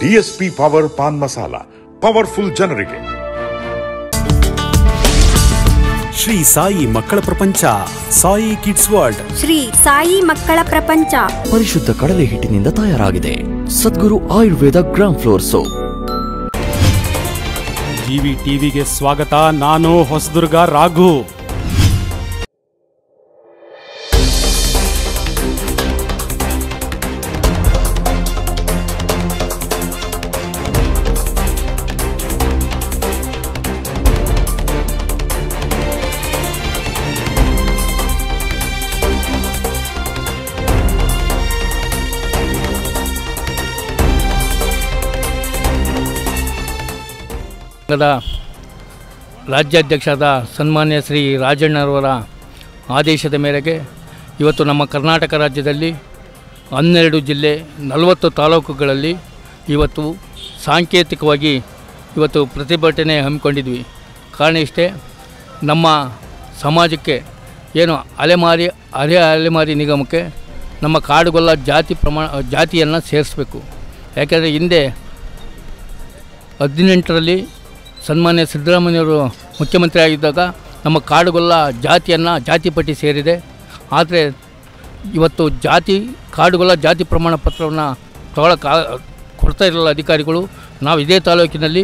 DSP power paan masala powerful ಜನರಿಗೆ. ಶ್ರೀ ಸಾಯಿ ಮಕ್ಕಳ ಪ್ರಪಂಚ ಸಾಯಿ ಕಿಡ್ಸ್ ವರ್ಲ್ಡ್. ಶ್ರೀ ಸಾಯಿ ಮಕ್ಕಳ ಪ್ರಪಂಚ. ಪರಿಶುದ್ಧ ಕಡಲೆ ಹಿಟ್ಟಿನಿಂದ ತಯಾರಾಗಿದೆ. Sadguru Ayurveda gram flour soap TV ಟಿವಿಗೆ ಸ್ವಾಗತ ನಾನು ಹೊಸದುರ್ಗ ರಾಘು. ಸಂಘದ ರಾಜ್ಯಾಧ್ಯಕ್ಷರಾದ ಸನ್ಮಾನ್ಯ ಶ್ರೀ ರಾಜಣ್ಣರವರ ಆದೇಶದ ಮೇರೆಗೆ ಇವತ್ತು ನಮ್ಮ ಕರ್ನಾಟಕ ರಾಜ್ಯದಲ್ಲಿ ಹನ್ನೆರಡು ಜಿಲ್ಲೆ ನಲವತ್ತು ತಾಲೂಕುಗಳಲ್ಲಿ ಇವತ್ತು ಸಾಂಕೇತಿಕವಾಗಿ ಇವತ್ತು ಪ್ರತಿಭಟನೆ ಹಮ್ಮಿಕೊಂಡಿದ್ವಿ. ಕಾರಣ ಇಷ್ಟೇ, ನಮ್ಮ ಸಮಾಜಕ್ಕೆ ಏನು ಅಲೆಮಾರಿ, ಅರೆ ಅಲೆಮಾರಿ ನಿಗಮಕ್ಕೆ ನಮ್ಮ ಕಾಡುಗೊಲ್ಲ ಜಾತಿ ಪ್ರಮಾಣ, ಜಾತಿಯನ್ನು ಸೇರಿಸಬೇಕು. ಯಾಕೆಂದರೆ ಹಿಂದೆ ಹದಿನೆಂಟರಲ್ಲಿ ಸನ್ಮಾನ್ಯ ಸಿದ್ದರಾಮಯ್ಯವರು ಮುಖ್ಯಮಂತ್ರಿ ಆಗಿದ್ದಾಗ ನಮ್ಮ ಕಾಡುಗೊಲ್ಲ ಜಾತಿಯನ್ನು ಜಾತಿ ಪಟ್ಟಿ ಸೇರಿದೆ. ಆದರೆ ಇವತ್ತು ಜಾತಿ, ಕಾಡುಗೊಲ್ಲ ಜಾತಿ ಪ್ರಮಾಣ ಪತ್ರವನ್ನು ತಗೊಳ್ಳೋಕೆ ಕೊಡ್ತಾ ಇರಲಿಲ್ಲ ಅಧಿಕಾರಿಗಳು. ನಾವು ಇದೇ ತಾಲೂಕಿನಲ್ಲಿ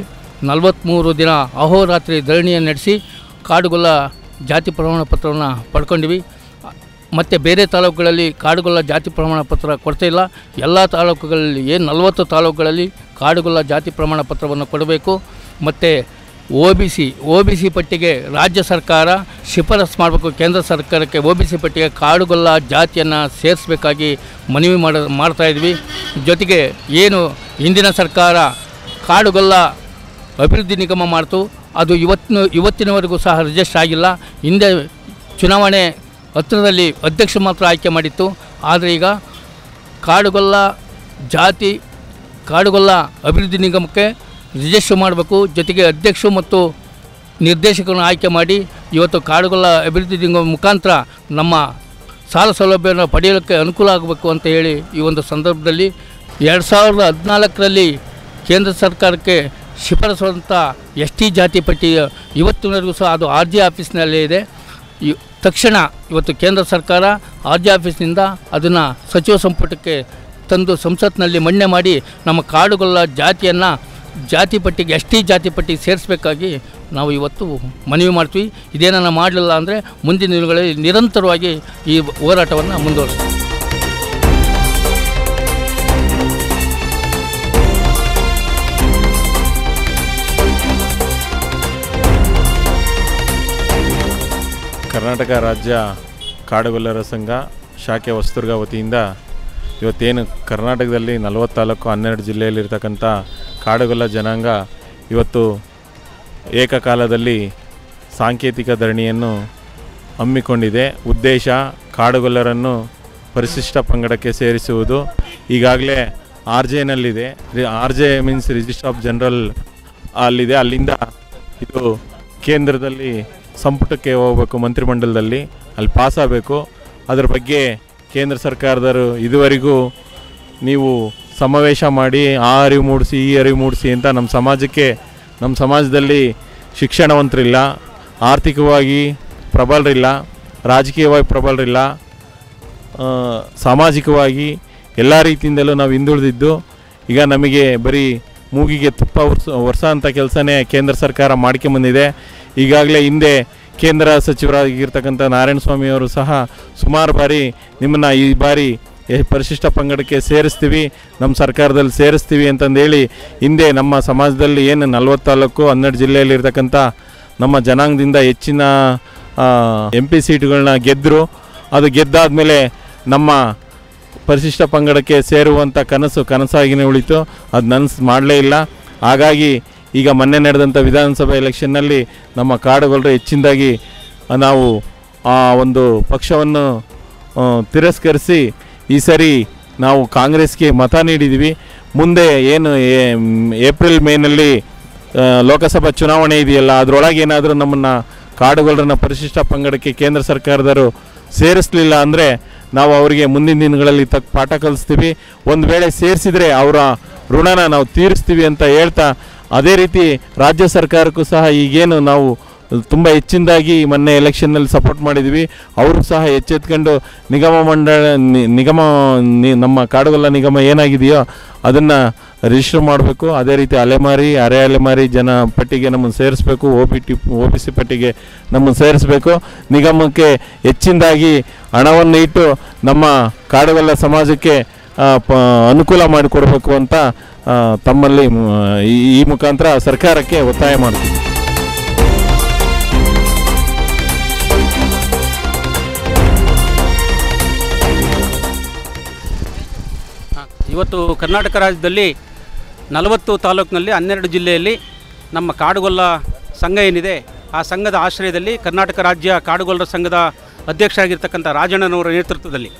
ನಲವತ್ತ್ಮೂರು ದಿನ ಅಹೋರಾತ್ರಿ ಧರಣಿಯನ್ನು ನಡೆಸಿ ಕಾಡುಗೊಲ್ಲ ಜಾತಿ ಪ್ರಮಾಣ ಪತ್ರವನ್ನು ಪಡ್ಕೊಂಡಿವಿ. ಮತ್ತು ಬೇರೆ ತಾಲೂಕುಗಳಲ್ಲಿ ಕಾಡುಗೊಲ್ಲ ಜಾತಿ ಪ್ರಮಾಣ ಪತ್ರ ಕೊಡ್ತಾ ಇಲ್ಲ. ಎಲ್ಲ ತಾಲೂಕುಗಳಲ್ಲಿ, ಏನು ನಲವತ್ತು ತಾಲೂಕುಗಳಲ್ಲಿ ಕಾಡುಗೊಲ್ಲ ಜಾತಿ ಪ್ರಮಾಣ ಪತ್ರವನ್ನು ಕೊಡಬೇಕು. ಮತ್ತು O B C, O B C ಪಟ್ಟಿಗೆ ರಾಜ್ಯ ಸರ್ಕಾರ ಶಿಫಾರಸು ಮಾಡಬೇಕು, ಕೇಂದ್ರ ಸರ್ಕಾರಕ್ಕೆ ಒ ಬಿ ಸಿ ಪಟ್ಟಿಗೆ ಕಾಡುಗೊಲ್ಲ ಜಾತಿಯನ್ನು ಸೇರಿಸಬೇಕಾಗಿ ಮನವಿ ಮಾಡ ಮಾಡ್ತಾಯಿದ್ವಿ ಜೊತೆಗೆ ಏನು ಹಿಂದಿನ ಸರ್ಕಾರ ಕಾಡುಗೊಲ್ಲ ಅಭಿವೃದ್ಧಿ ನಿಗಮ ಮಾಡಿತು, ಅದು ಇವತ್ತಿನ, ಇವತ್ತಿನವರೆಗೂ ಸಹ ರಿಜಿಸ್ಟರ್ ಆಗಿಲ್ಲ. ಹಿಂದೆ ಚುನಾವಣೆ ಹತ್ತಿರದಲ್ಲಿ ಅಧ್ಯಕ್ಷ ಮಾತ್ರ ಆಯ್ಕೆ ಮಾಡಿತ್ತು. ಆದರೆ ಈಗ ಕಾಡುಗೊಲ್ಲ ಜಾತಿ, ಕಾಡುಗೊಲ್ಲ ಅಭಿವೃದ್ಧಿ ನಿಗಮಕ್ಕೆ ರಿಜಿಸ್ಟರ್ ಮಾಡಬೇಕು, ಜೊತೆಗೆ ಅಧ್ಯಕ್ಷರು ಮತ್ತು ನಿರ್ದೇಶಕರನ್ನು ಆಯ್ಕೆ ಮಾಡಿ ಇವತ್ತು ಕಾಡುಗಳ ಅಭಿವೃದ್ಧಿ ಮುಖಾಂತರ ನಮ್ಮ ಸಾಲ ಸೌಲಭ್ಯವನ್ನು ಪಡೆಯಲಿಕ್ಕೆ ಅನುಕೂಲ ಆಗಬೇಕು ಅಂತ ಹೇಳಿ ಈ ಒಂದು ಸಂದರ್ಭದಲ್ಲಿ ಎರಡು ಸಾವಿರದ ಹದಿನಾಲ್ಕರಲ್ಲಿ ಕೇಂದ್ರ ಸರ್ಕಾರಕ್ಕೆ ಶಿಫಾರಸಾದಂಥ ಎಸ್ ಟಿ ಜಾತಿ ಪಟ್ಟಿ ಇವತ್ತಿನವರೆಗೂ ಸಹ ಅದು ಆರ್ ಜಿ ಆಫೀಸ್ನಲ್ಲೇ ಇದೆ. ತಕ್ಷಣ ಇವತ್ತು ಕೇಂದ್ರ ಸರ್ಕಾರ ಆರ್ ಜಿ ಆಫೀಸ್ನಿಂದ ಅದನ್ನು ಸಚಿವ ಸಂಪುಟಕ್ಕೆ ತಂದು ಸಂಸತ್ನಲ್ಲಿ ಮಣ್ಣೆ ಮಾಡಿ ನಮ್ಮ ಕಾಡುಗಳ ಜಾತಿಯನ್ನು ಜಾತಿ ಪಟ್ಟಿಗೆ ಎಸ್ ಟಿ ಜಾತಿ ಪಟ್ಟಿಗೆ ಸೇರಿಸಬೇಕಾಗಿ ನಾವು ಇವತ್ತು ಮನವಿ ಮಾಡ್ತೀವಿ. ಇದೇನನ್ನು ಮಾಡಲಿಲ್ಲ ಅಂದರೆ ಮುಂದಿನ ದಿನಗಳಲ್ಲಿ ನಿರಂತರವಾಗಿ ಈ ಹೋರಾಟವನ್ನು ಮುಂದುವರಿಸ್ತೀವಿ. ಕರ್ನಾಟಕ ರಾಜ್ಯ ಕಾಡುಗೊಲ್ಲರ ಸಂಘ ಶಾಖೆ ಹೊಸದುರ್ಗ ವತಿಯಿಂದ ಇವತ್ತೇನು ಕರ್ನಾಟಕದಲ್ಲಿ ನಲವತ್ತು ಹನ್ನೆರಡು ಜಿಲ್ಲೆಯಲ್ಲಿರ್ತಕ್ಕಂಥ ಕಾಡುಗೊಲ್ಲ ಜನಾಂಗ ಇವತ್ತು ಏಕಕಾಲದಲ್ಲಿ ಸಾಂಕೇತಿಕ ಧರಣಿಯನ್ನು ಹಮ್ಮಿಕೊಂಡಿದೆ. ಉದ್ದೇಶ ಕಾಡುಗೊಲ್ಲರನ್ನು ಪರಿಶಿಷ್ಟ ಪಂಗಡಕ್ಕೆ ಸೇರಿಸುವುದು. ಈಗಾಗಲೇ R ಜೆನಲ್ಲಿದೆ R J means register of general ಅಲ್ಲಿದೆ. ಅಲ್ಲಿಂದ ಇದು ಕೇಂದ್ರದಲ್ಲಿ ಸಂಪುಟಕ್ಕೆ ಹೋಗಬೇಕು ಮಂತ್ರಿಮಂಡಲದಲ್ಲಿ. ಅಲ್ಲಿ ಪಾಸ್ ಆಗಬೇಕು ಅದ್ರ ಬಗ್ಗೆ ಕೇಂದ್ರ ಸರ್ಕಾರದವರು ಇದುವರೆಗೂ ನೀವು ಸಮಾವೇಶ ಮಾಡಿ, ಆ ಅರಿವು ಮೂಡಿಸಿ, ಈ ಅರಿವು ಮೂಡಿಸಿ ಅಂತ ನಮ್ಮ ಸಮಾಜಕ್ಕೆ, ನಮ್ಮ ಸಮಾಜದಲ್ಲಿ ಶಿಕ್ಷಣವಂತರಿಲ್ಲ, ಆರ್ಥಿಕವಾಗಿ ಪ್ರಬಲರಿಲ್ಲ, ರಾಜಕೀಯವಾಗಿ ಪ್ರಬಲರಿಲ್ಲ ಸಾಮಾಜಿಕವಾಗಿ ಎಲ್ಲ ರೀತಿಯಿಂದಲೂ ನಾವು ಹಿಂದುಳಿದಿದ್ದು, ಈಗ ನಮಗೆ ಬರೀ ಮೂಗಿಗೆ ತುಪ್ಪ ವರ್ಷ ಅಂತ ಕೆಲಸನೇ ಕೇಂದ್ರ ಸರ್ಕಾರ ಮಾಡ್ಕೊಂಬಂದಿದೆ ಈಗಾಗಲೇ ಹಿಂದೆ ಕೇಂದ್ರ ಸಚಿವರಾಗಿರ್ತಕ್ಕಂಥ ನಾರಾಯಣಸ್ವಾಮಿಯವರು ಸಹ ಸುಮಾರು ಬಾರಿ ನಿಮ್ಮನ್ನು ಈ ಬಾರಿ ಪರಿಶಿಷ್ಟ ಪಂಗಡಕ್ಕೆ ಸೇರಿಸ್ತೀವಿ ನಮ್ಮ ಸರ್ಕಾರದಲ್ಲಿ ಸೇರಿಸ್ತೀವಿ ಅಂತಂದೇಳಿ ಹಿಂದೆ ನಮ್ಮ ಸಮಾಜದಲ್ಲಿ ಏನು ನಲ್ವತ್ತು ತಾಲೂಕು ಹನ್ನೆರಡು ಜಿಲ್ಲೆಯಲ್ಲಿರ್ತಕ್ಕಂಥ ನಮ್ಮ ಜನಾಂಗದಿಂದ ಹೆಚ್ಚಿನ ಎಂ ಪಿ ಸೀಟುಗಳನ್ನ ಗೆದ್ದರು ಅದು ಗೆದ್ದಾದಮೇಲೆ ನಮ್ಮ ಪರಿಶಿಷ್ಟ ಪಂಗಡಕ್ಕೆ ಸೇರುವಂಥ ಕನಸು ಕನಸಾಗಿನೇ ಉಳಿತು. ಅದು ನನಸು ಮಾಡಲೇ ಇಲ್ಲ. ಹಾಗಾಗಿ ಈಗ ಮೊನ್ನೆ ನಡೆದಂಥ ವಿಧಾನಸಭೆ ಎಲೆಕ್ಷನ್ನಲ್ಲಿ ನಮ್ಮ ಕಾಡುಗೊಲ್ಲರು ಹೆಚ್ಚಿನದಾಗಿ ನಾವು ಆ ಒಂದು ಪಕ್ಷವನ್ನು ತಿರಸ್ಕರಿಸಿ ಈ ಸರಿ ನಾವು ಕಾಂಗ್ರೆಸ್ಗೆ ಮತ ನೀಡಿದ್ದೀವಿ ಮುಂದೆ ಏನು ಏಪ್ರಿಲ್ ಮೇನಲ್ಲಿ ಲೋಕಸಭಾ ಚುನಾವಣೆ ಇದೆಯಲ್ಲ, ಅದರೊಳಗೆ ಏನಾದರೂ ನಮ್ಮನ್ನು ಕಾಡುಗಳನ್ನ ಪರಿಶಿಷ್ಟ ಪಂಗಡಕ್ಕೆ ಕೇಂದ್ರ ಸರ್ಕಾರದವರು ಸೇರಿಸಲಿಲ್ಲ ಅಂದರೆ ನಾವು ಅವರಿಗೆ ಮುಂದಿನ ದಿನಗಳಲ್ಲಿ ತಕ್ಕ ಪಾಠ ಕಲಿಸ್ತೀವಿ. ಒಂದು ವೇಳೆ ಸೇರಿಸಿದರೆ ಅವರ ಋಣನ ನಾವು ತೀರಿಸ್ತೀವಿ ಅಂತ ಹೇಳ್ತಾ, ಅದೇ ರೀತಿ ರಾಜ್ಯ ಸರ್ಕಾರಕ್ಕೂ ಸಹ ಈಗೇನು ನಾವು ತುಂಬ ಹೆಚ್ಚಿನದಾಗಿ ಮೊನ್ನೆ ಎಲೆಕ್ಷನ್ನಲ್ಲಿ ಸಪೋರ್ಟ್ ಮಾಡಿದ್ವಿ. ಅವರು ಸಹ ಎಚ್ಚೆತ್ಕೊಂಡು ನಿಗಮ ಮಂಡಳ ನಿಗಮ ನಮ್ಮ ಕಾಡುಗೊಲ್ಲ ನಿಗಮ ಏನಾಗಿದೆಯೋ ಅದನ್ನು ರಿಜಿಸ್ಟರ್ ಮಾಡಬೇಕು. ಅದೇ ರೀತಿ ಅಲೆಮಾರಿ, ಅರೆ ಅಲೆಮಾರಿ ಜನ ಪಟ್ಟಿಗೆ ನಮ್ಮನ್ನು ಸೇರಿಸ್ಬೇಕು. O B T O B C ಪಟ್ಟಿಗೆ ನಮ್ಮನ್ನು ಸೇರಿಸ್ಬೇಕು. ನಿಗಮಕ್ಕೆ ಹೆಚ್ಚಿನದಾಗಿ ಹಣವನ್ನು ಇಟ್ಟು ನಮ್ಮ ಕಾಡುಗೊಲ್ಲ ಸಮಾಜಕ್ಕೆ ಪ, ಅನುಕೂಲ ಮಾಡಿಕೊಡ್ಬೇಕು ಅಂತ ತಮ್ಮಲ್ಲಿ ಈ ಮುಖಾಂತರ ಸರ್ಕಾರಕ್ಕೆ ಒತ್ತಾಯ ಮಾಡ್ತೀವಿ. ಇವತ್ತು ಕರ್ನಾಟಕ ರಾಜ್ಯದಲ್ಲಿ ನಲವತ್ತು ತಾಲೂಕಿನಲ್ಲಿ ಹನ್ನೆರಡು ಜಿಲ್ಲೆಯಲ್ಲಿ ನಮ್ಮ ಕಾಡುಗೊಲ್ಲ ಸಂಘ ಏನಿದೆ, ಆ ಸಂಘದ ಆಶ್ರಯದಲ್ಲಿ ಕರ್ನಾಟಕ ರಾಜ್ಯ ಕಾಡುಗೊಲ್ಲರ ಸಂಘದ ಅಧ್ಯಕ್ಷರಾಗಿರ್ತಕ್ಕಂಥ ರಾಜಣ್ಣನವರ ನೇತೃತ್ವದಲ್ಲಿ,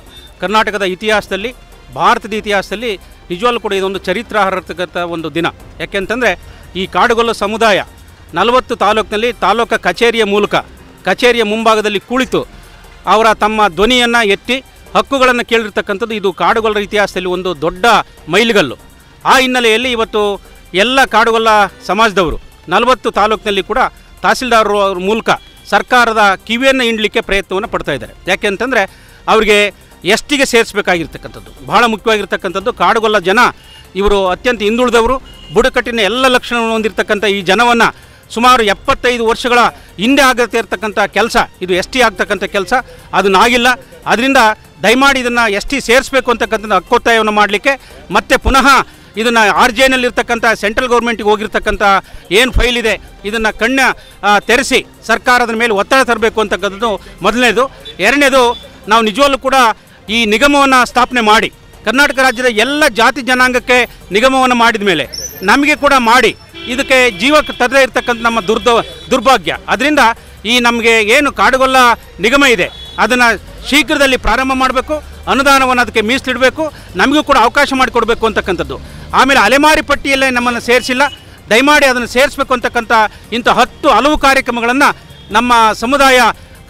ಕರ್ನಾಟಕದ ಇತಿಹಾಸದಲ್ಲಿ, ಭಾರತದ ಇತಿಹಾಸದಲ್ಲಿ ನಿಜವಾಗ್ಲೂ ಕೂಡ ಇದೊಂದು ಚರಿತ್ರಾರ್ಹತಕ್ಕಂಥ ಒಂದು ದಿನ. ಯಾಕೆಂತಂದರೆ ಈ ಕಾಡುಗೊಲ್ಲ ಸಮುದಾಯ ನಲವತ್ತು ತಾಲೂಕಿನಲ್ಲಿ ತಾಲೂಕು ಕಚೇರಿಯ ಮೂಲಕ, ಕಚೇರಿಯ ಮುಂಭಾಗದಲ್ಲಿ ಕುಳಿತು ಅವರ ತಮ್ಮ ಧ್ವನಿಯನ್ನು ಎತ್ತಿ ಹಕ್ಕುಗಳನ್ನು ಕೇಳಿರ್ತಕ್ಕಂಥದ್ದು ಇದು ಕಾಡುಗೊಲ್ಲರ ಇತಿಹಾಸದಲ್ಲಿ ಒಂದು ದೊಡ್ಡ ಮೈಲಿಗಲ್ಲು. ಆ ಹಿನ್ನೆಲೆಯಲ್ಲಿ ಇವತ್ತು ಎಲ್ಲ ಕಾಡುಗೊಲ್ಲ ಸಮಾಜದವರು, ನಲವತ್ತು ತಾಲೂಕಿನಲ್ಲಿ ಕೂಡ ತಹಸೀಲ್ದಾರ್ ಮೂಲಕ ಸರ್ಕಾರದ ಕಿವಿಯನ್ನು ಹಿಂಡಲಿಕ್ಕೆ ಪ್ರಯತ್ನವನ್ನು ಪಡ್ತಾ ಇದ್ದಾರೆ. ಯಾಕೆ ಅಂತಂದರೆ ಅವರಿಗೆ ಎಷ್ಟಿಗೆ ಸೇರಿಸಬೇಕಾಗಿರ್ತಕ್ಕಂಥದ್ದು. ಬಹಳ ಮುಖ್ಯವಾಗಿರ್ತಕ್ಕಂಥದ್ದು ಕಾಡುಗೊಲ್ಲ ಜನ, ಇವರು ಅತ್ಯಂತ ಹಿಂದುಳಿದವರು, ಬುಡಕಟ್ಟಿನ ಎಲ್ಲ ಲಕ್ಷಣವನ್ನು ಹೊಂದಿರತಕ್ಕಂಥ ಈ ಜನವನ್ನು ಸುಮಾರು ಎಪ್ಪತ್ತೈದು ವರ್ಷಗಳ ಹಿಂದೆ ಆಗತ್ತೆ ಇರತಕ್ಕಂಥ ಕೆಲಸ, ಇದು ಎಸ್ ಟಿ ಆಗ್ತಕ್ಕಂಥ ಕೆಲಸ, ಅದನ್ನಾಗಿಲ್ಲ. ಅದರಿಂದ ದಯಮಾಡಿ ಇದನ್ನು ಎಸ್ ಟಿ ಸೇರಿಸಬೇಕು ಅಂತಕ್ಕಂಥ ಹಕ್ಕೊತ್ತಾಯವನ್ನು ಮಾಡಲಿಕ್ಕೆ ಮತ್ತೆ ಪುನಃ ಇದನ್ನು ಆರ್ ಜೆ ಇರ್ತಕ್ಕಂಥ ಸೆಂಟ್ರಲ್ ಗೌರ್ಮೆಂಟಿಗೆ ಹೋಗಿರ್ತಕ್ಕಂಥ ಏನು ಫೈಲ್ ಇದೆ, ಇದನ್ನು ಕಣ್ಣ ತೆರೆಸಿ ಸರ್ಕಾರದ ಮೇಲೆ ಒತ್ತಡ ತರಬೇಕು ಅಂತಕ್ಕಂಥದ್ದು ಮೊದಲನೇದು. ಎರಡನೇದು, ನಾವು ನಿಜವಲ್ಲೂ ಕೂಡ ಈ ನಿಗಮವನ್ನು ಸ್ಥಾಪನೆ ಮಾಡಿ, ಕರ್ನಾಟಕ ರಾಜ್ಯದ ಎಲ್ಲ ಜಾತಿ ಜನಾಂಗಕ್ಕೆ ನಿಗಮವನ್ನು ಮಾಡಿದ ಮೇಲೆ ನಮಗೆ ಕೂಡ ಮಾಡಿ, ಇದಕ್ಕೆ ಜೀವ ತರದೇ ಇರತಕ್ಕಂಥ ನಮ್ಮ ದುರ್ದ, ದುರ್ಭಾಗ್ಯ. ಅದರಿಂದ ಈ ನಮಗೆ ಏನು ಕಾಡುಗೊಲ್ಲ ನಿಗಮ ಇದೆ, ಅದನ್ನು ಶೀಘ್ರದಲ್ಲಿ ಪ್ರಾರಂಭ ಮಾಡಬೇಕು, ಅನುದಾನವನ್ನು ಅದಕ್ಕೆ ಮೀಸಲಿಡಬೇಕು, ನಮಗೂ ಕೂಡ ಅವಕಾಶ ಮಾಡಿಕೊಡಬೇಕು ಅಂತಕ್ಕಂಥದ್ದು. ಆಮೇಲೆ ಅಲೆಮಾರಿ ಪಟ್ಟಿಯಲ್ಲೇ ನಮ್ಮನ್ನು ಸೇರಿಸಿಲ್ಲ, ದಯಮಾಡಿ ಅದನ್ನು ಸೇರಿಸಬೇಕು ಅಂತಕ್ಕಂಥ ಇಂಥ ಹತ್ತು ಹಲವು ಕಾರ್ಯಕ್ರಮಗಳನ್ನು ನಮ್ಮ ಸಮುದಾಯ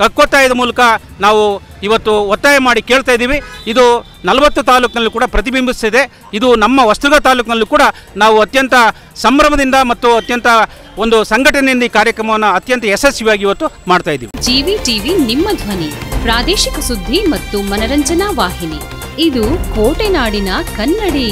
ಕಕ್ಕೊತ್ತಾಯದ ಮೂಲಕ ನಾವು ಇವತ್ತು ಒತ್ತಾಯ ಮಾಡಿ ಕೇಳ್ತಾ ಇದ್ದೀವಿ. ಇದು ನಲವತ್ತು ತಾಲೂಕಿನಲ್ಲೂ ಕೂಡ ಪ್ರತಿಬಿಂಬಿಸ್ತಿದೆ. ಇದು ನಮ್ಮ ವಸ್ತುಗ ತಾಲೂಕಿನಲ್ಲೂ ಕೂಡ ನಾವು ಅತ್ಯಂತ ಸಂಭ್ರಮದಿಂದ ಮತ್ತು ಅತ್ಯಂತ ಒಂದು ಸಂಘಟನೆಯಿಂದ ಈ ಕಾರ್ಯಕ್ರಮವನ್ನು ಅತ್ಯಂತ ಯಶಸ್ವಿಯಾಗಿ ಇವತ್ತು ಮಾಡ್ತಾ ಇದ್ದೀವಿ. ಟಿವಿ ನಿಮ್ಮ ಧ್ವನಿ. ಪ್ರಾದೇಶಿಕ ಸುದ್ದಿ ಮತ್ತು ಮನರಂಜನಾ ವಾಹಿನಿ. ಇದು ಕೋಟೆನಾಡಿನ ಕನ್ನಡಿ.